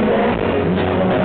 Now I